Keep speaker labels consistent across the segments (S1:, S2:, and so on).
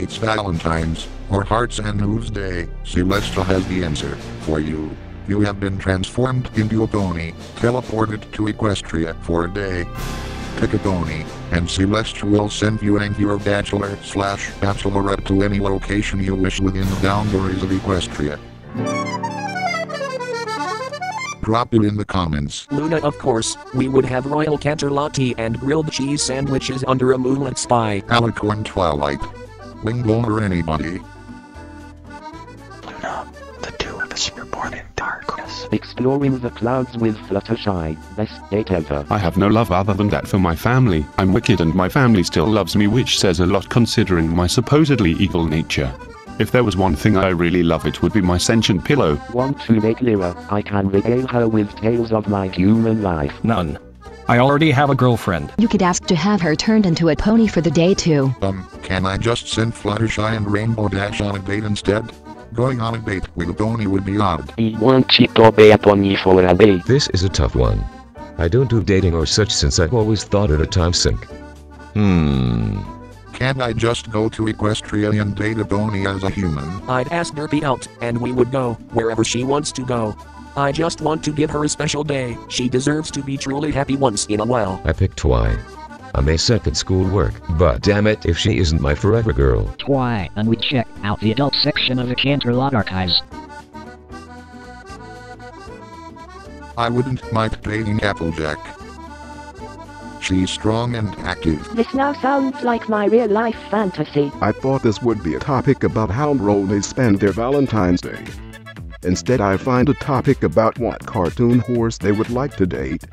S1: it's Valentine's, or Hearts and Hooves Day, Celestia has the answer for you. You have been transformed into a pony, teleported to Equestria for a day. Pick a pony, and Celestia will send you and your bachelor slash bachelorette to any location you wish within the boundaries of Equestria. Drop it in the comments.
S2: Luna, of course, we would have royal canterlotti and grilled cheese sandwiches under a moonlit sky.
S1: Alicorn Twilight. Wingle or anybody.
S3: Luna, the two of us were born in darkness.
S4: Exploring the clouds with Fluttershy, best date ever.
S5: I have no love other than that for my family. I'm wicked and my family still loves me which says a lot considering my supposedly evil nature. If there was one thing I really love it would be my sentient pillow.
S4: Want to make Lyra, I can regale her with tales of my human life.
S6: None. I already have a girlfriend.
S7: You could ask to have her turned into a pony for the day too.
S1: Um, can I just send Fluttershy and Rainbow Dash on a date instead? Going on a date with a pony would be odd.
S4: I want you to be a pony for a day.
S8: This is a tough one. I don't do dating or such since I've always thought it a time sink. Hmm.
S1: Can't I just go to Equestria and date a pony as a human?
S2: I'd ask Derpy out, and we would go wherever she wants to go. I just want to give her a special day. She deserves to be truly happy once in a while.
S8: I picked Twi. I may suck at schoolwork, but damn it if she isn't my forever girl.
S9: Twi, and we check out the adult section of the Canterlot archives.
S1: I wouldn't mind dating Applejack. She's strong and active.
S10: This now sounds like my real life fantasy.
S11: I thought this would be a topic about how bronies spend their Valentine's Day. Instead, I find a topic about what cartoon horse they would like to date.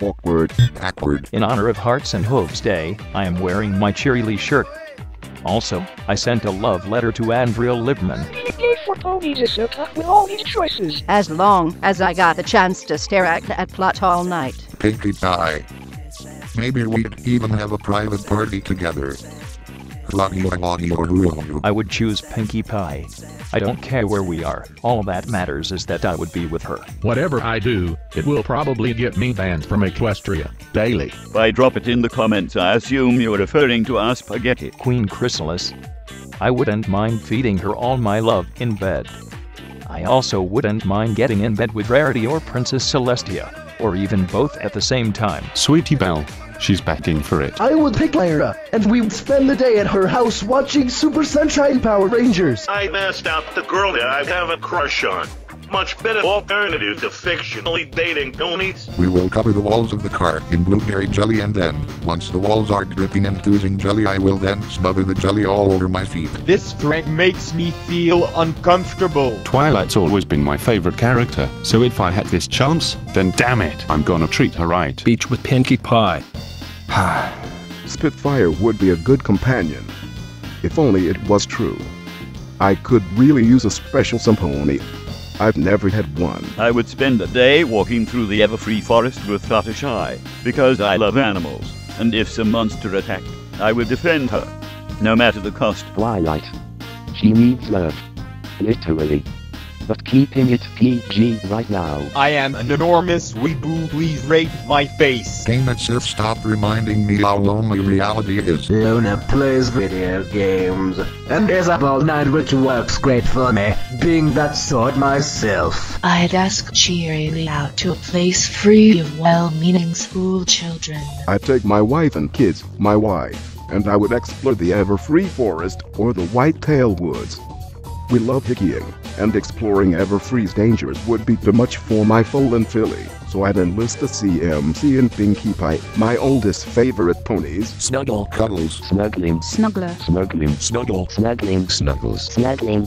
S11: Awkward.
S1: Awkward.
S12: In honor of Hearts and Hooves Day, I am wearing my Cheerilee shirt. Also, I sent a love letter to Andrea Libman.
S9: Gay for ponies is so tough with all these choices.
S13: As long as I got the chance to stare at that plot all night.
S1: Pinkie Pie. Maybe we'd even have a private party together.
S12: I would choose Pinkie Pie. I don't care where we are, all that matters is that I would be with her.
S14: Whatever I do, it will probably get me banned from Equestria. Daily.
S15: By drop it in the comments, I assume you're referring to our spaghetti.
S12: Queen Chrysalis. I wouldn't mind feeding her all my love in bed. I also wouldn't mind getting in bed with Rarity or Princess Celestia, or even both at the same time.
S5: Sweetie Belle. She's backing for it.
S16: I would pick Lyra, and we would spend the day at her house watching Super Sunshine Power Rangers.
S17: I asked out the girl that I have a crush on. Much better alternative to fictionally dating ponies.
S1: We will cover the walls of the car in blueberry jelly and then, once the walls are dripping and oozing jelly I will then smother the jelly all over my feet.
S18: This threat makes me feel uncomfortable.
S5: Twilight's always been my favorite character, so if I had this chance, then damn it, I'm gonna treat her right.
S6: Beach with Pinkie Pie.
S11: Spitfire would be a good companion. If only it was true. I could really use a special some pony. I've never had one.
S15: I would spend a day walking through the Everfree forest with Fluttershy, because I love animals, and if some monster attacked, I would defend her, no matter the cost.
S4: Twilight. She needs love. Literally. But keeping it PG right now.
S18: I am an enormous weeboo. Please rate my face.
S1: Game itself stop reminding me how lonely reality is.
S16: Luna plays video games and is up all night which works great for me, being that sort myself.
S19: I'd ask Cheerilee out to a place free of well-meaning school children.
S11: I'd take my wife and kids, my wife, and I would explore the Everfree Forest or the Whitetail Woods. We love hickeying, and exploring Everfree's dangers would be too much for my fallen filly, so I'd enlist the CMC and Pinkie Pie, my oldest favorite ponies.
S2: Snuggle.
S1: Cuddles.
S4: Snuggling.
S7: Snuggler.
S4: Snuggling.
S2: Snuggle.
S4: Snuggling.
S8: Snuggles.
S4: Snuggling.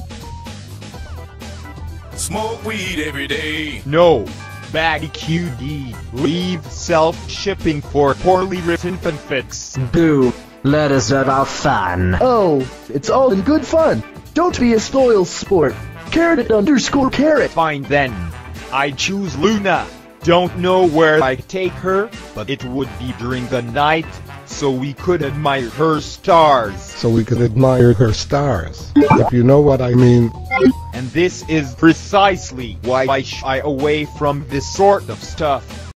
S17: Smoke weed every day.
S18: No. Baggy QD. Leave self-shipping for poorly written fanfics.
S16: Boo. Let us have our fun. Oh, it's all in good fun. Don't be a spoil sport. Carrot underscore carrot.
S18: Fine then. I choose Luna. Don't know where I take her, but it would be during the night, so we could admire her stars.
S20: So we could admire her stars, if you know what I mean.
S18: And this is precisely why I shy away from this sort of stuff.